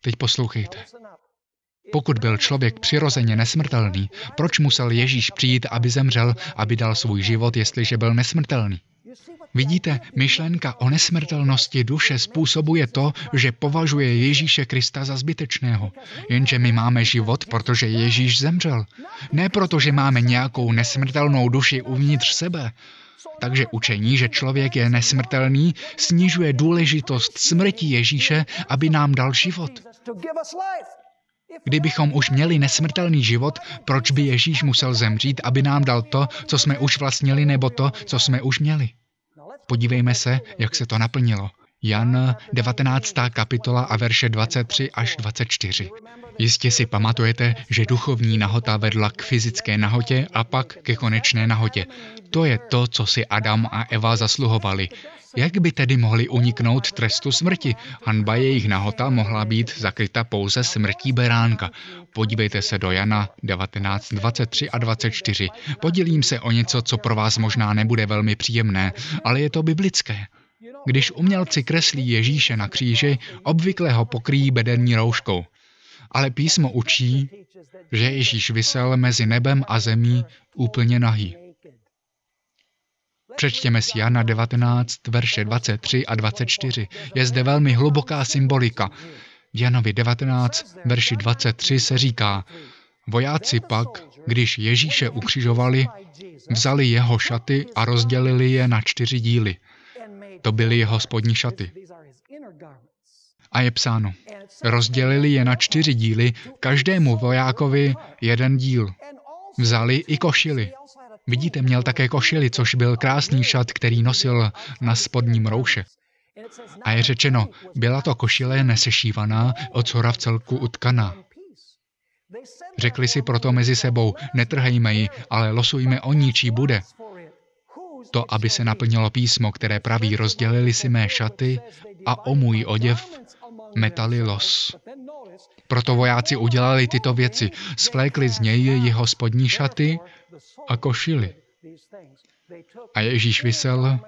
Teď poslouchejte. Pokud byl člověk přirozeně nesmrtelný, proč musel Ježíš přijít, aby zemřel, aby dal svůj život, jestliže byl nesmrtelný? Vidíte, myšlenka o nesmrtelnosti duše způsobuje to, že považuje Ježíše Krista za zbytečného. Jenže my máme život, protože Ježíš zemřel. Ne proto, že máme nějakou nesmrtelnou duši uvnitř sebe. Takže učení, že člověk je nesmrtelný, snižuje důležitost smrti Ježíše, aby nám dal život. Kdybychom už měli nesmrtelný život, proč by Ježíš musel zemřít, aby nám dal to, co jsme už vlastnili, nebo to, co jsme už měli? Podívejme se, jak se to naplnilo. Jan 19. kapitola a verše 23 až 24. Jistě si pamatujete, že duchovní nahota vedla k fyzické nahotě a pak ke konečné nahotě. To je to, co si Adam a Eva zasluhovali. Jak by tedy mohli uniknout trestu smrti? Hanba jejich nahota mohla být zakryta pouze smrtí beránka. Podívejte se do Jana 19, 23 a 24. Podělím se o něco, co pro vás možná nebude velmi příjemné, ale je to biblické. Když umělci kreslí Ježíše na kříži, obvykle ho pokryjí bedenní rouškou. Ale písmo učí, že Ježíš vysel mezi nebem a zemí úplně nahý. Přečtěme si Jana 19, verše 23 a 24. Je zde velmi hluboká symbolika. V Janovi 19, verši 23 se říká, vojáci pak, když Ježíše ukřižovali, vzali jeho šaty a rozdělili je na čtyři díly. To byly jeho spodní šaty. A je psáno, rozdělili je na čtyři díly, každému vojákovi jeden díl. Vzali i košily. Vidíte, měl také košily, což byl krásný šat, který nosil na spodním rouše. A je řečeno, byla to košile nesešívaná, od zhora v celku utkaná. Řekli si proto mezi sebou, netrhejme ji, ale losujme o ní, čí bude. To, aby se naplnilo písmo, které praví, rozdělili si mé šaty a o můj oděv metali los. Proto vojáci udělali tyto věci. Svlékli z něj jeho spodní šaty a košili. A Ježíš vysel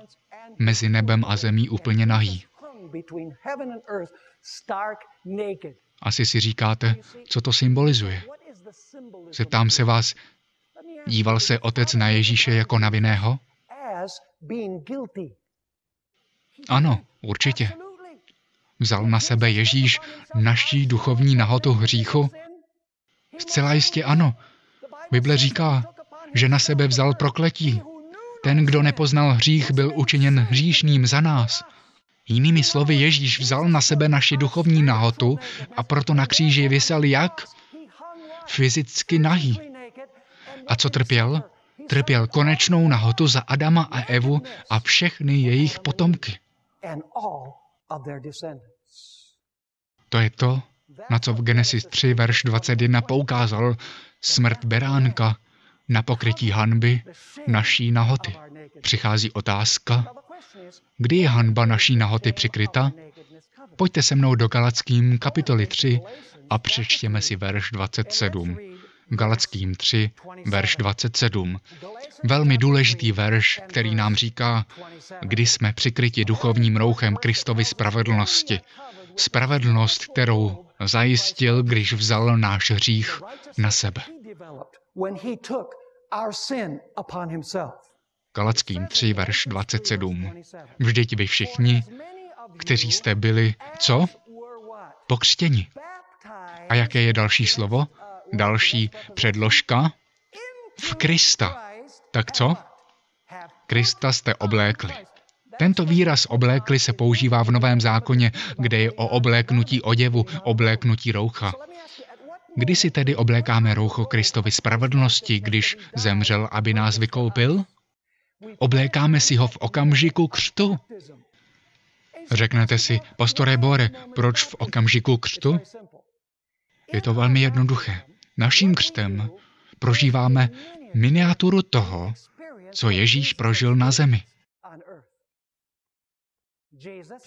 mezi nebem a zemí úplně nahý. Asi si říkáte, co to symbolizuje. Zeptám se vás, díval se otec na Ježíše jako na vinného? Ano, určitě. Vzal na sebe Ježíš naší duchovní nahotu hříchu? Zcela jistě ano. Bible říká, že na sebe vzal prokletí. Ten, kdo nepoznal hřích, byl učiněn hříšným za nás. Jinými slovy, Ježíš vzal na sebe naši duchovní nahotu a proto na kříži vysel jak? Fyzicky nahý. A co trpěl? Trpěl konečnou nahotu za Adama a Evu a všechny jejich potomky. To je to, na co v Genesis 3, verš 21 poukázal smrt beránka na pokrytí hanby naší nahoty. Přichází otázka, kdy je hanba naší nahoty přikryta? Pojďte se mnou do Galackým kapitoly 3 a přečtěme si verš 27. Galackým 3, verš 27. Velmi důležitý verš, který nám říká, kdy jsme přikryti duchovním rouchem Kristovy spravedlnosti. Spravedlnost, kterou zajistil, když vzal náš hřích na sebe. Galackým 3, verš 27. Vždyť vy všichni, kteří jste byli, co? Pokřtěni. A jaké je další slovo? Další předložka? V Krista. Tak co? Krista jste oblékli. Tento výraz oblékli se používá v Novém zákoně, kde je o obléknutí oděvu, obléknutí roucha. Kdy si tedy oblékáme roucho Kristovy spravedlnosti, když zemřel, aby nás vykoupil? Oblékáme si ho v okamžiku křtu. Řeknete si, pastore Bore, proč v okamžiku křtu? Je to velmi jednoduché. Naším křtem prožíváme miniaturu toho, co Ježíš prožil na zemi.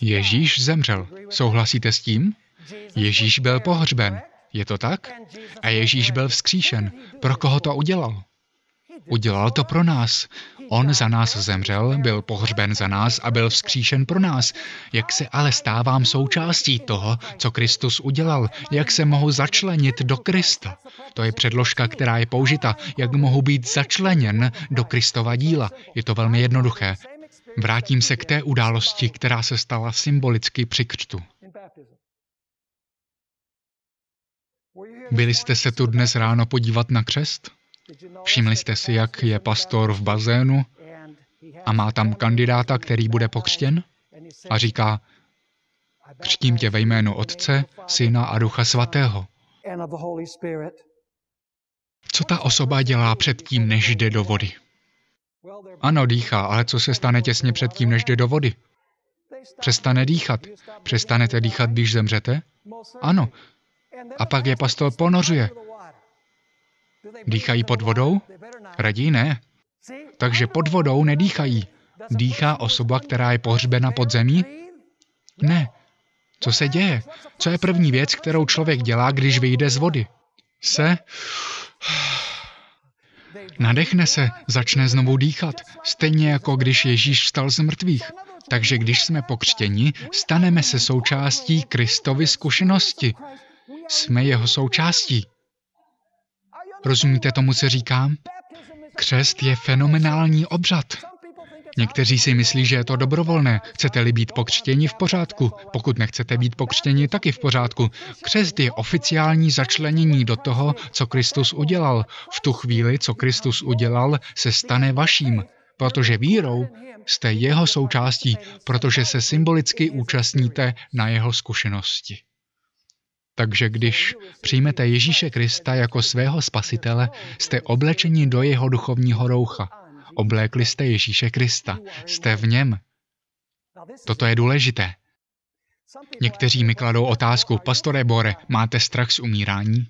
Ježíš zemřel. Souhlasíte s tím? Ježíš byl pohřben. Je to tak? A Ježíš byl vzkříšen. Pro koho to udělal? Udělal to pro nás. On za nás zemřel, byl pohřben za nás a byl vzkříšen pro nás. Jak se ale stávám součástí toho, co Kristus udělal? Jak se mohu začlenit do Krista? To je předložka, která je použita. Jak mohu být začleněn do Kristova díla? Je to velmi jednoduché. Vrátím se k té události, která se stala symbolicky při křtu. Byli jste se tu dnes ráno podívat na křest? Všimli jste si, jak je pastor v bazénu a má tam kandidáta, který bude pokřtěn? A říká, křtím tě ve jménu Otce, Syna a Ducha Svatého. Co ta osoba dělá předtím, než jde do vody? Ano, dýchá, ale co se stane těsně předtím, než jde do vody? Přestane dýchat. Přestanete dýchat, když zemřete? Ano. A pak je pastor ponořuje. Dýchají pod vodou? Raději ne. Takže pod vodou nedýchají. Dýchá osoba, která je pohřbena pod zemí? Ne. Co se děje? Co je první věc, kterou člověk dělá, když vyjde z vody? Se Nadechne se, začne znovu dýchat, stejně jako když Ježíš vstal z mrtvých. Takže když jsme pokřtěni, staneme se součástí Kristovy zkušenosti. Jsme jeho součástí. Rozumíte tomu, co říkám? Křest je fenomenální obřad. Někteří si myslí, že je to dobrovolné. Chcete-li být pokřtěni v pořádku. Pokud nechcete být pokřtěni, taky v pořádku. Křest je oficiální začlenění do toho, co Kristus udělal. V tu chvíli, co Kristus udělal, se stane vaším. Protože vírou jste jeho součástí, protože se symbolicky účastníte na jeho zkušenosti. Takže když přijmete Ježíše Krista jako svého spasitele, jste oblečeni do jeho duchovního roucha. Oblékli jste Ježíše Krista. Jste v něm. Toto je důležité. Někteří mi kladou otázku, pastore Bore, máte strach z umírání?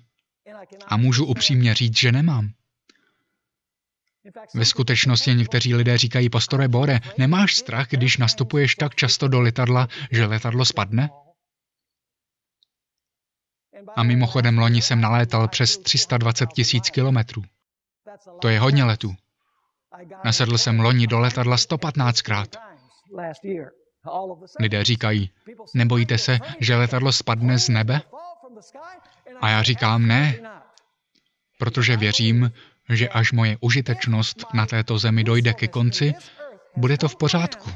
A můžu upřímně říct, že nemám. Ve skutečnosti někteří lidé říkají, pastore Bore, nemáš strach, když nastupuješ tak často do letadla, že letadlo spadne? A mimochodem loni jsem nalétal přes 320 tisíc kilometrů. To je hodně letů. Nasedl jsem loni do letadla 115krát. Lidé říkají, nebojíte se, že letadlo spadne z nebe? A já říkám ne, protože věřím, že až moje užitečnost na této zemi dojde ke konci, bude to v pořádku.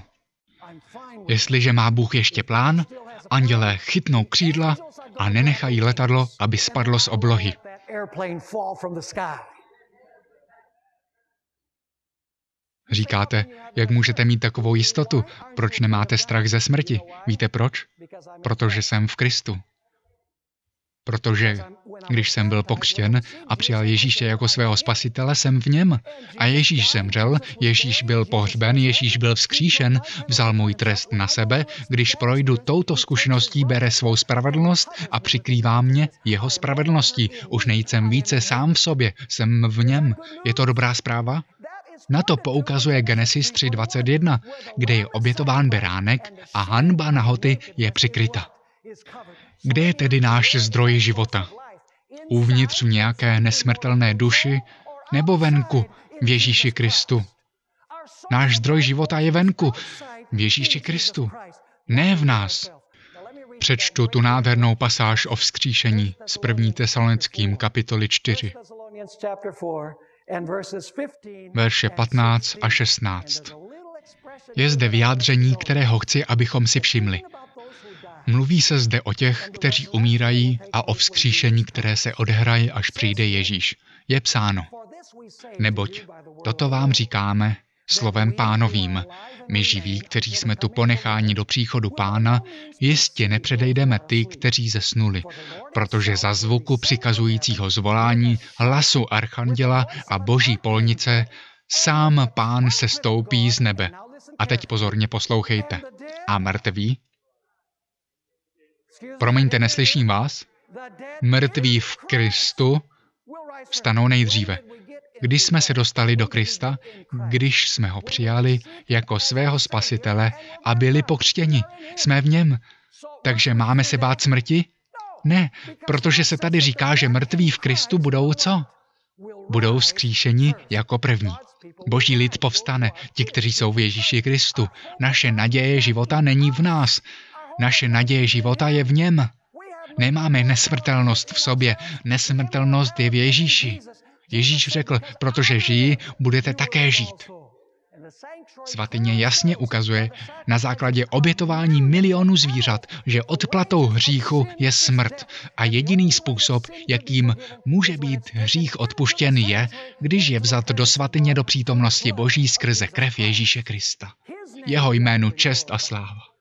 Jestliže má Bůh ještě plán, andělé chytnou křídla a nenechají letadlo, aby spadlo z oblohy. Říkáte, jak můžete mít takovou jistotu? Proč nemáte strach ze smrti? Víte proč? Protože jsem v Kristu. Protože když jsem byl pokřtěn a přijal Ježíše jako svého spasitele, jsem v něm. A Ježíš zemřel, Ježíš byl pohřben, Ježíš byl vzkříšen, vzal můj trest na sebe, když projdu touto zkušeností, bere svou spravedlnost a přikrývá mě jeho spravedlností. Už nejsem více sám v sobě, jsem v něm. Je to dobrá zpráva? Na to poukazuje Genesis 3.21, kde je obětován beránek a hanba nahoty je přikryta. Kde je tedy náš zdroj života? Uvnitř v nějaké nesmrtelné duši nebo venku v Ježíši Kristu? Náš zdroj života je venku v Ježíši Kristu, ne v nás. Přečtu tu nádhernou pasáž o vzkříšení z 1. Tesalonickým kapitoly 4 verše 15 a 16. Je zde vyjádření, kterého chci, abychom si všimli. Mluví se zde o těch, kteří umírají a o vzkříšení, které se odehraje, až přijde Ježíš. Je psáno. Neboť toto vám říkáme slovem pánovým. My živí, kteří jsme tu ponecháni do příchodu pána, jistě nepředejdeme ty, kteří zesnuli, protože za zvuku přikazujícího zvolání, hlasu archanděla a boží polnice, sám pán se stoupí z nebe. A teď pozorně poslouchejte. A mrtví? Promiňte, neslyším vás? Mrtví v Kristu vstanou nejdříve. Když jsme se dostali do Krista, když jsme ho přijali jako svého spasitele a byli pokřtěni, jsme v něm. Takže máme se bát smrti? Ne, protože se tady říká, že mrtví v Kristu budou co? Budou vzkříšeni jako první. Boží lid povstane, ti, kteří jsou v Ježíši Kristu. Naše naděje života není v nás. Naše naděje života je v něm. Nemáme nesmrtelnost v sobě, nesmrtelnost je v Ježíši. Ježíš řekl, protože žijí, budete také žít. Svatyně jasně ukazuje na základě obětování milionů zvířat, že odplatou hříchu je smrt a jediný způsob, jakým může být hřích odpuštěn, je, když je vzat do svatyně do přítomnosti Boží skrze krev Ježíše Krista. Jeho jménu čest a sláva.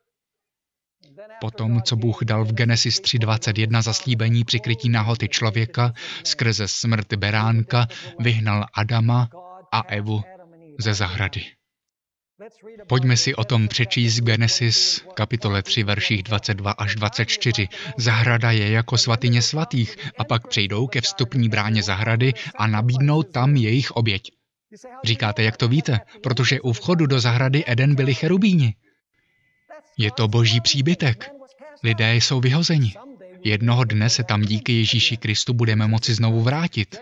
Potom, co Bůh dal v Genesis 3.21 zaslíbení přikrytí nahoty člověka, skrze smrt beránka vyhnal Adama a Evu ze zahrady. Pojďme si o tom přečíst Genesis kapitole 3 verších 22 až 24. Zahrada je jako svatyně svatých a pak přejdou ke vstupní bráně zahrady a nabídnou tam jejich oběť. Říkáte, jak to víte? Protože u vchodu do zahrady Eden byli cherubíni. Je to boží příbytek. Lidé jsou vyhozeni. Jednoho dne se tam díky Ježíši Kristu budeme moci znovu vrátit.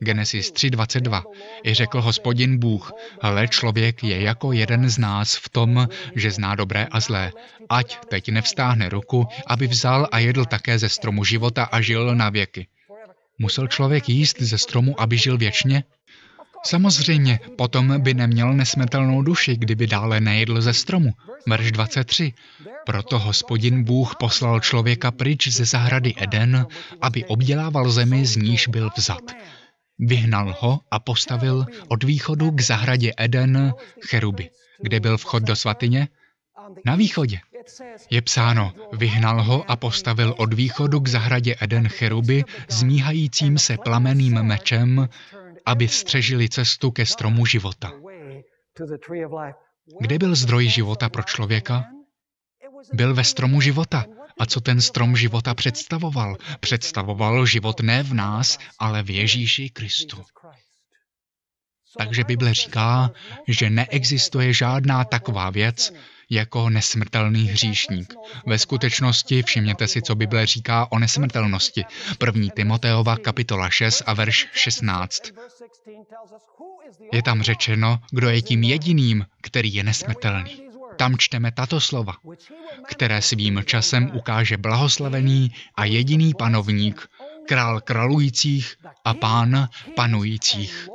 Genesis 3.22. I řekl hospodin Bůh, ale člověk je jako jeden z nás v tom, že zná dobré a zlé. Ať teď nevstáhne ruku, aby vzal a jedl také ze stromu života a žil na věky. Musel člověk jíst ze stromu, aby žil věčně? Samozřejmě, potom by neměl nesmetelnou duši, kdyby dále nejedl ze stromu. Verš 23. Proto hospodin Bůh poslal člověka pryč ze zahrady Eden, aby obdělával zemi, z níž byl vzat. Vyhnal ho a postavil od východu k zahradě Eden cheruby. Kde byl vchod do svatyně? Na východě. Je psáno, vyhnal ho a postavil od východu k zahradě Eden cheruby, zmíhajícím se plameným mečem, aby střežili cestu ke stromu života. Kde byl zdroj života pro člověka? Byl ve stromu života. A co ten strom života představoval? Představoval život ne v nás, ale v Ježíši Kristu. Takže Bible říká, že neexistuje žádná taková věc, jako nesmrtelný hříšník. Ve skutečnosti všimněte si, co Bible říká o nesmrtelnosti. První Timoteova kapitola 6 a verš 16. Je tam řečeno, kdo je tím jediným, který je nesmrtelný. Tam čteme tato slova, které svým časem ukáže blahoslavený a jediný panovník, král kralujících a pán panujících.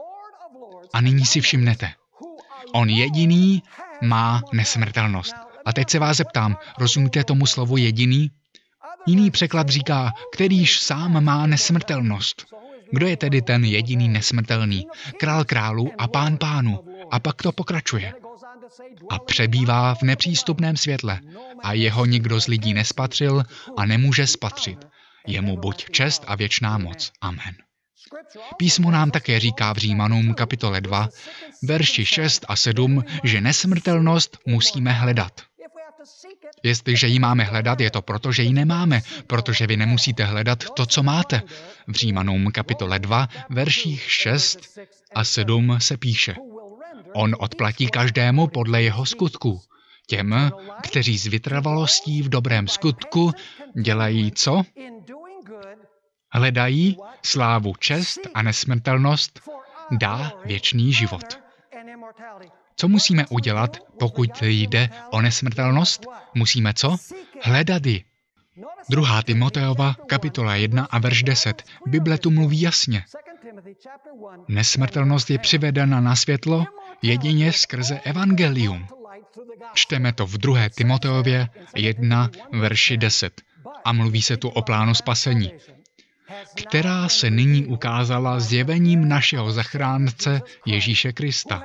A nyní si všimnete, on jediný má nesmrtelnost. A teď se vás zeptám, rozumíte tomu slovu jediný? Jiný překlad říká, kterýž sám má nesmrtelnost. Kdo je tedy ten jediný nesmrtelný? Král králů a pán pánu. A pak to pokračuje. A přebývá v nepřístupném světle a jeho nikdo z lidí nespatřil a nemůže spatřit. Jemu buď čest a věčná moc. Amen. Písmo nám také říká v Římanům kapitole 2, verši 6 a 7, že nesmrtelnost musíme hledat. Jestliže ji máme hledat, je to proto, že ji nemáme, protože vy nemusíte hledat to, co máte. V Římanům kapitole 2, verších 6 a 7 se píše. On odplatí každému podle jeho skutku. Těm, kteří s vytrvalostí v dobrém skutku dělají co? Hledají slávu, čest a nesmrtelnost, dá věčný život. Co musíme udělat, pokud jde o nesmrtelnost? Musíme co? Hledat ji. Druhá Timoteova, kapitola 1 a verš 10. Bible tu mluví jasně. Nesmrtelnost je přivedena na světlo jedině skrze evangelium. Čteme to v druhé Timoteově 1, verši 10. A mluví se tu o plánu spasení, která se nyní ukázala zjevením našeho zachránce Ježíše Krista.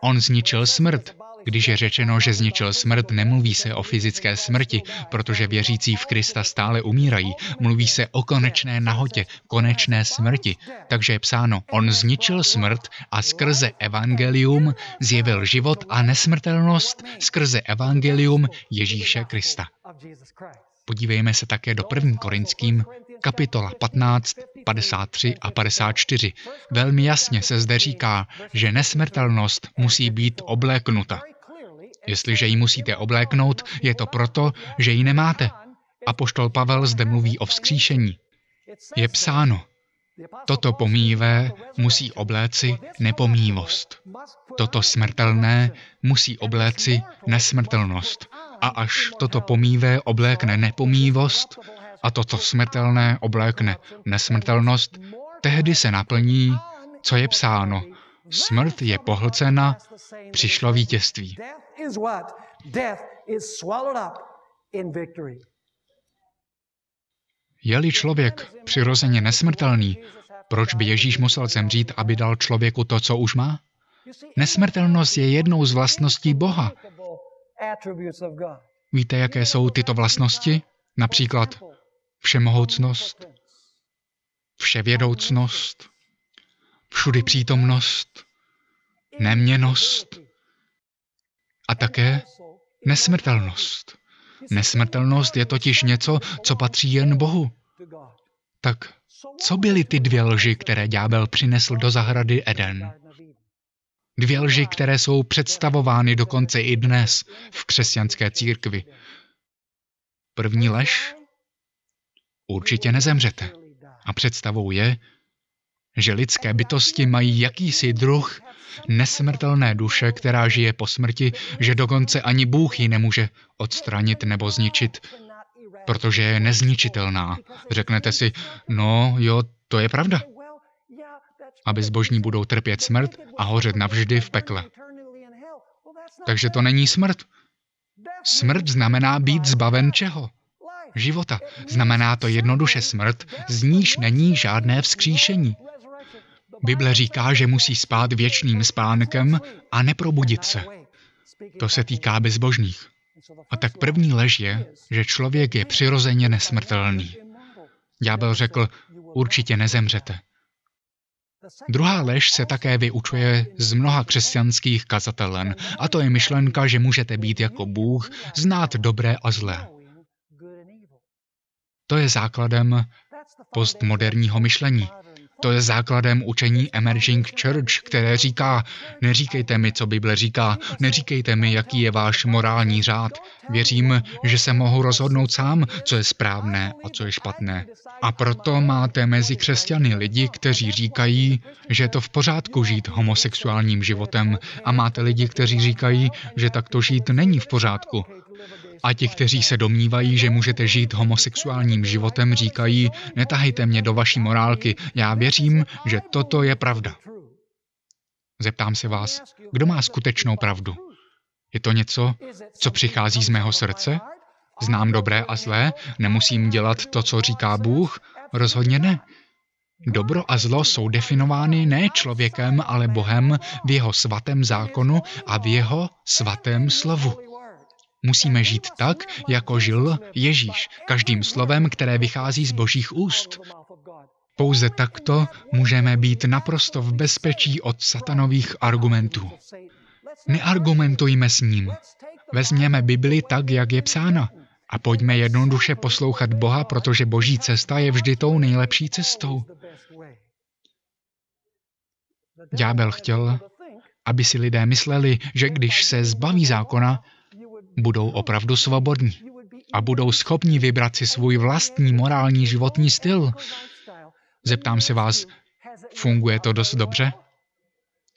On zničil smrt. Když je řečeno, že zničil smrt, nemluví se o fyzické smrti, protože věřící v Krista stále umírají. Mluví se o konečné nahotě, konečné smrti. Takže je psáno, on zničil smrt a skrze evangelium zjevil život a nesmrtelnost skrze evangelium Ježíše Krista. Podívejme se také do 1. Korinským, kapitola 15, 53 a 54. Velmi jasně se zde říká, že nesmrtelnost musí být obléknuta. Jestliže ji musíte obléknout, je to proto, že ji nemáte. A poštol Pavel zde mluví o vzkříšení. Je psáno, toto pomíjivé musí obléci nepomíjivost. Toto smrtelné musí obléci nesmrtelnost. A až toto pomívé oblékne nepomíjivost a toto smrtelné oblékne nesmrtelnost, tehdy se naplní, co je psáno. Smrt je pohlcena, přišlo vítězství. Je-li člověk přirozeně nesmrtelný, proč by Ježíš musel zemřít, aby dal člověku to, co už má? Nesmrtelnost je jednou z vlastností Boha. Víte, jaké jsou tyto vlastnosti? Například všemohoucnost, vševědoucnost, všudy přítomnost, neměnost a také nesmrtelnost. Nesmrtelnost je totiž něco, co patří jen Bohu. Tak co byly ty dvě lži, které ďábel přinesl do zahrady Eden? Dvě lži, které jsou představovány dokonce i dnes v křesťanské církvi. První lež? Určitě nezemřete. A představou je, že lidské bytosti mají jakýsi druh nesmrtelné duše, která žije po smrti, že dokonce ani Bůh ji nemůže odstranit nebo zničit, protože je nezničitelná. Řeknete si, no jo, to je pravda. Aby zbožní budou trpět smrt a hořet navždy v pekle. Takže to není smrt. Smrt znamená být zbaven čeho? Života. Znamená to jednoduše smrt, z níž není žádné vzkříšení. Bible říká, že musí spát věčným spánkem a neprobudit se. To se týká bezbožných. A tak první lež je, že člověk je přirozeně nesmrtelný. Ďábel řekl, určitě nezemřete. Druhá lež se také vyučuje z mnoha křesťanských kazatelen, a to je myšlenka, že můžete být jako Bůh, znát dobré a zlé. To je základem postmoderního myšlení. To je základem učení Emerging Church, které říká, neříkejte mi, co Bible říká, neříkejte mi, jaký je váš morální řád. Věřím, že se mohu rozhodnout sám, co je správné a co je špatné. A proto máte mezi křesťany lidi, kteří říkají, že je to v pořádku žít homosexuálním životem a máte lidi, kteří říkají, že takto žít není v pořádku. A ti, kteří se domnívají, že můžete žít homosexuálním životem, říkají, netahejte mě do vaší morálky, já věřím, že toto je pravda. Zeptám se vás, kdo má skutečnou pravdu? Je to něco, co přichází z mého srdce? Znám dobré a zlé? Nemusím dělat to, co říká Bůh? Rozhodně ne. Dobro a zlo jsou definovány ne člověkem, ale Bohem v jeho svatém zákonu a v jeho svatém slovu. Musíme žít tak, jako žil Ježíš, každým slovem, které vychází z božích úst. Pouze takto můžeme být naprosto v bezpečí od satanových argumentů. Neargumentujme s ním. Vezměme Bibli tak, jak je psána. A pojďme jednoduše poslouchat Boha, protože boží cesta je vždy tou nejlepší cestou. Ďábel chtěl, aby si lidé mysleli, že když se zbaví zákona, budou opravdu svobodní a budou schopni vybrat si svůj vlastní morální životní styl. Zeptám se vás, funguje to dost dobře?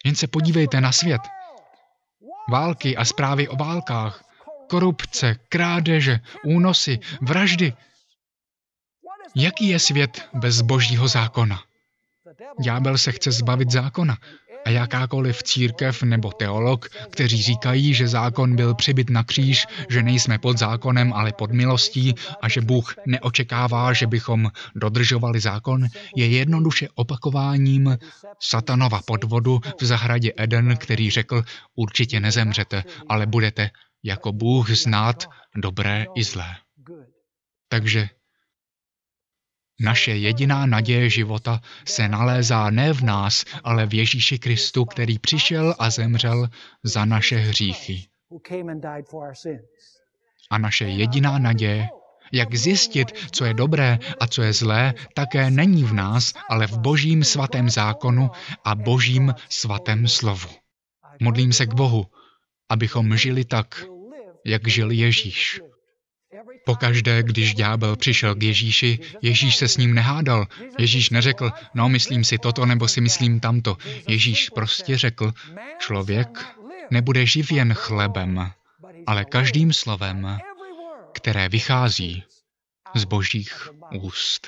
Jen se podívejte na svět. Války a zprávy o válkách, korupce, krádeže, únosy, vraždy. Jaký je svět bez božího zákona? Ďábel se chce zbavit zákona a jakákoliv církev nebo teolog, kteří říkají, že zákon byl přibyt na kříž, že nejsme pod zákonem, ale pod milostí a že Bůh neočekává, že bychom dodržovali zákon, je jednoduše opakováním satanova podvodu v zahradě Eden, který řekl, určitě nezemřete, ale budete jako Bůh znát dobré i zlé. Takže naše jediná naděje života se nalézá ne v nás, ale v Ježíši Kristu, který přišel a zemřel za naše hříchy. A naše jediná naděje, jak zjistit, co je dobré a co je zlé, také není v nás, ale v božím svatém zákonu a božím svatém slovu. Modlím se k Bohu, abychom žili tak, jak žil Ježíš. Pokaždé, když ďábel přišel k Ježíši, Ježíš se s ním nehádal. Ježíš neřekl, no myslím si toto nebo si myslím tamto. Ježíš prostě řekl, člověk nebude živ jen chlebem, ale každým slovem, které vychází z božích úst.